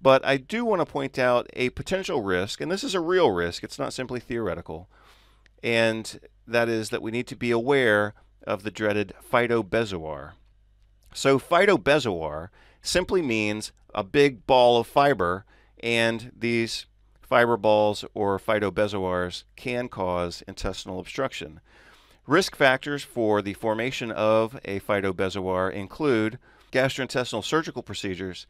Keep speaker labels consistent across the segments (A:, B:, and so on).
A: But I do want to point out a potential risk, and this is a real risk, it's not simply theoretical, and that is that we need to be aware of the dreaded phytobezoar. So, phytobezoar simply means a big ball of fiber, and these fiber balls or phytobezoars can cause intestinal obstruction. Risk factors for the formation of a phytobezoar include gastrointestinal surgical procedures,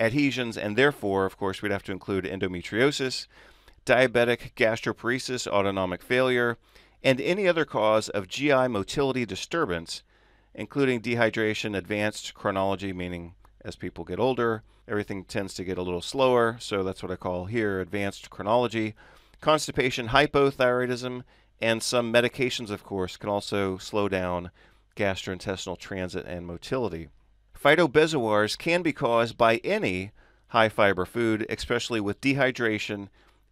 A: adhesions, and therefore, of course, we'd have to include endometriosis, diabetic gastroparesis, autonomic failure, and any other cause of GI motility disturbance, including dehydration, advanced chronology, meaning as people get older, everything tends to get a little slower, so that's what I call here advanced chronology. Constipation, hypothyroidism, and some medications, of course, can also slow down gastrointestinal transit and motility. Phytobezoars can be caused by any high fiber food, especially with dehydration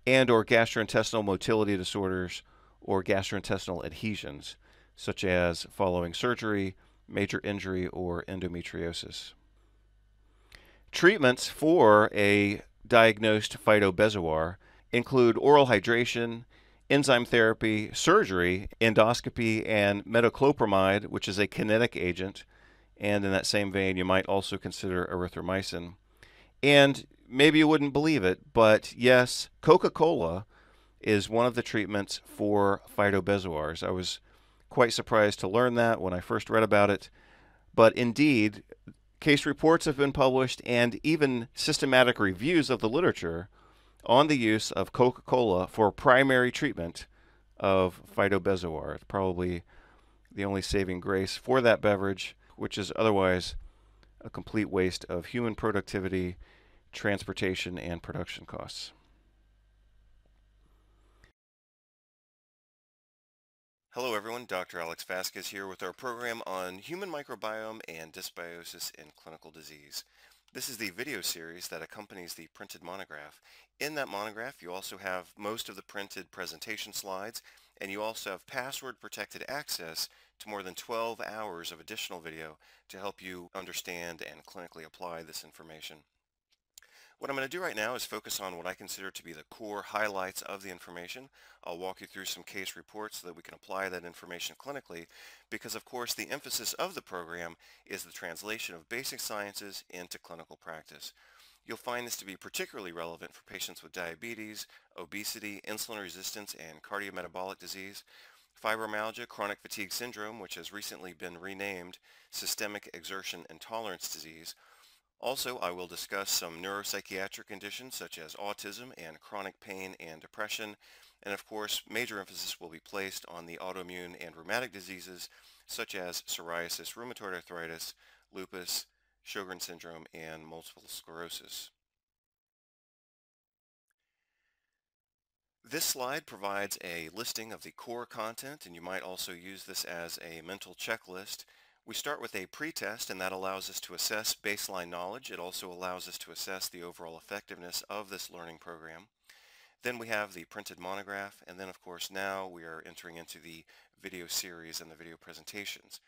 A: and or gastrointestinal motility disorders or gastrointestinal adhesions, such as following surgery, major injury, or endometriosis. Treatments for a diagnosed phytobezoar include oral hydration, enzyme therapy, surgery, endoscopy, and metoclopramide, which is a kinetic agent, and in that same vein, you might also consider erythromycin. And maybe you wouldn't believe it, but yes, Coca Cola is one of the treatments for phytobezoars. I was quite surprised to learn that when I first read about it. But indeed, case reports have been published and even systematic reviews of the literature on the use of Coca Cola for primary treatment of phytobezoar. It's probably the only saving grace for that beverage which is otherwise a complete waste of human productivity, transportation, and production costs. Hello everyone, Dr. Alex Vasquez here with our program on human microbiome and dysbiosis in clinical disease. This is the video series that accompanies the printed monograph. In that monograph, you also have most of the printed presentation slides, and you also have password protected access to more than 12 hours of additional video to help you understand and clinically apply this information. What I'm going to do right now is focus on what I consider to be the core highlights of the information. I'll walk you through some case reports so that we can apply that information clinically because of course the emphasis of the program is the translation of basic sciences into clinical practice. You'll find this to be particularly relevant for patients with diabetes, obesity, insulin resistance, and cardiometabolic disease, fibromyalgia, chronic fatigue syndrome, which has recently been renamed systemic exertion intolerance disease. Also, I will discuss some neuropsychiatric conditions such as autism and chronic pain and depression. And of course, major emphasis will be placed on the autoimmune and rheumatic diseases such as psoriasis, rheumatoid arthritis, lupus, Sjogren syndrome, and multiple sclerosis. This slide provides a listing of the core content, and you might also use this as a mental checklist. We start with a pretest, and that allows us to assess baseline knowledge. It also allows us to assess the overall effectiveness of this learning program. Then we have the printed monograph, and then of course now we are entering into the video series and the video presentations.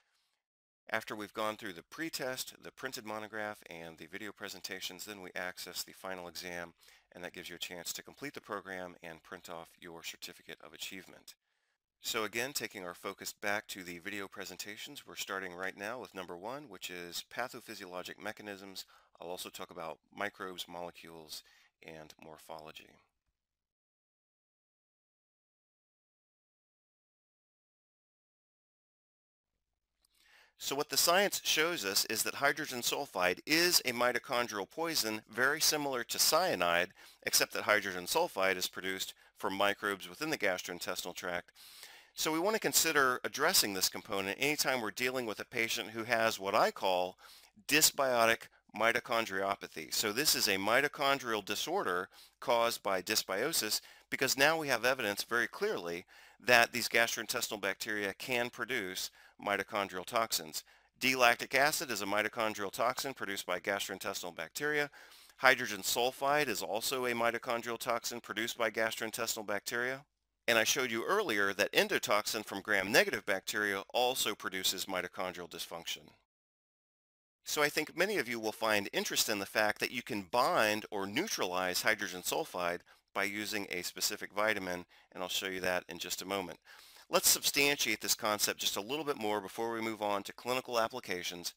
A: After we've gone through the pretest, the printed monograph, and the video presentations, then we access the final exam and that gives you a chance to complete the program and print off your certificate of achievement. So again, taking our focus back to the video presentations, we're starting right now with number one, which is pathophysiologic mechanisms. I'll also talk about microbes, molecules, and morphology. So what the science shows us is that hydrogen sulfide is a mitochondrial poison very similar to cyanide, except that hydrogen sulfide is produced from microbes within the gastrointestinal tract. So we want to consider addressing this component anytime we're dealing with a patient who has what I call dysbiotic mitochondriopathy. So this is a mitochondrial disorder caused by dysbiosis because now we have evidence very clearly that these gastrointestinal bacteria can produce mitochondrial toxins. D-lactic acid is a mitochondrial toxin produced by gastrointestinal bacteria. Hydrogen sulfide is also a mitochondrial toxin produced by gastrointestinal bacteria. And I showed you earlier that endotoxin from gram-negative bacteria also produces mitochondrial dysfunction. So I think many of you will find interest in the fact that you can bind or neutralize hydrogen sulfide by using a specific vitamin, and I'll show you that in just a moment. Let's substantiate this concept just a little bit more before we move on to clinical applications.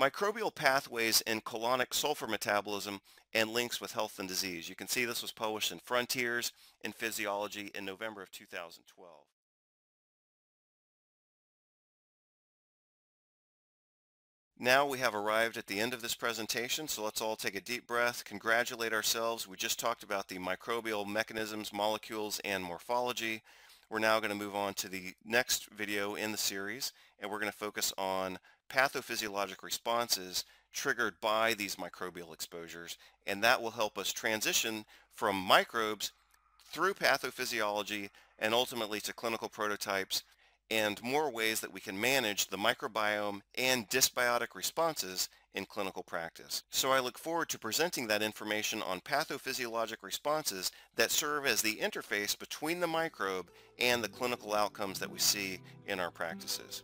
A: Microbial pathways in colonic sulfur metabolism and links with health and disease. You can see this was published in Frontiers in Physiology in November of 2012. Now we have arrived at the end of this presentation, so let's all take a deep breath, congratulate ourselves. We just talked about the microbial mechanisms, molecules, and morphology. We're now going to move on to the next video in the series, and we're going to focus on pathophysiologic responses triggered by these microbial exposures, and that will help us transition from microbes through pathophysiology and ultimately to clinical prototypes and more ways that we can manage the microbiome and dysbiotic responses in clinical practice. So I look forward to presenting that information on pathophysiologic responses that serve as the interface between the microbe and the clinical outcomes that we see in our practices.